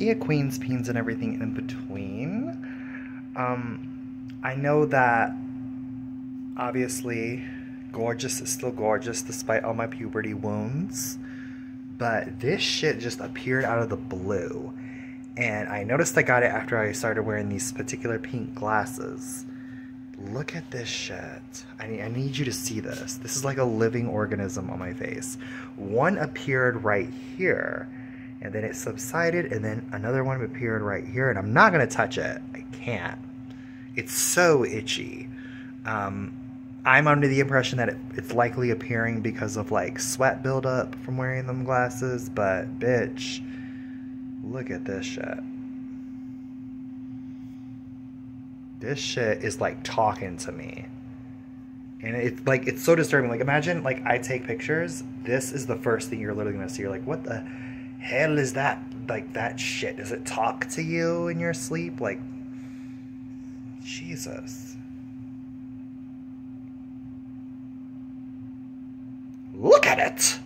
yeah, queens, peens, and everything in between. Um, I know that obviously gorgeous is still gorgeous despite all my puberty wounds, but this shit just appeared out of the blue. And I noticed I got it after I started wearing these particular pink glasses. Look at this shit. I need, I need you to see this. This is like a living organism on my face. One appeared right here, and then it subsided, and then another one appeared right here, and I'm not gonna touch it. I can't. It's so itchy. Um, I'm under the impression that it, it's likely appearing because of like sweat buildup from wearing them glasses, but bitch, look at this shit. This shit is like talking to me. And it's like it's so disturbing. Like imagine like I take pictures. This is the first thing you're literally gonna see. You're like, what the hell is that? Like that shit. Does it talk to you in your sleep? Like Jesus. Look at it!